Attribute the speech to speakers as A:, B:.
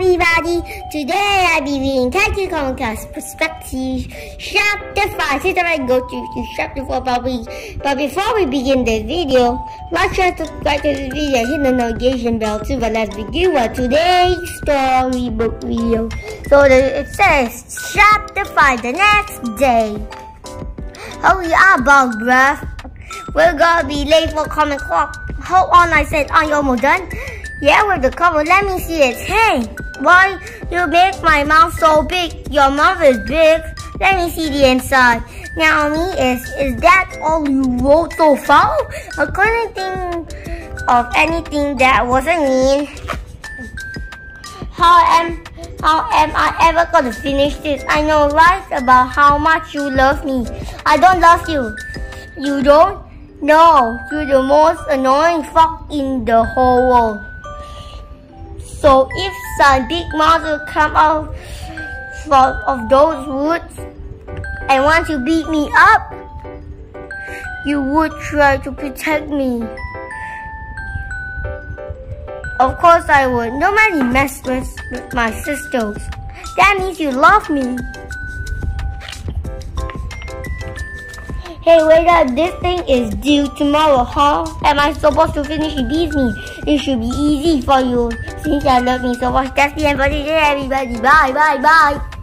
A: everybody. Today I'll be reading Cat Kid Comic Club Perspective Chapter 5. Since I go to, to Chapter 4 probably. But before we begin this video, make sure to subscribe to this video and hit the notification bell too. But let's begin with today's storybook video. So the, it says Chapter 5 the next day. Hurry up, bug breath. We're gonna be late for comic club. Hold on, I said, are you almost done? Yeah, with the cover. Let me see it. Hey, why you make my mouth so big? Your mouth is big. Let me see the inside. Now, me is is that all you wrote so far? I couldn't think of anything that wasn't mean. How am how am I ever gonna finish this? I know lies about how much you love me. I don't love you. You don't? No, you're the most annoying fuck in the whole world. So if some big monster come out from of those woods and want to beat me up, you would try to protect me. Of course I would. Nobody mess with, with my sisters. That means you love me. Hey, wait up, this thing is due tomorrow, huh? Am I supposed to finish it Disney? It should be easy for you since I love me so much. That's the end for today, everybody. Bye, bye, bye.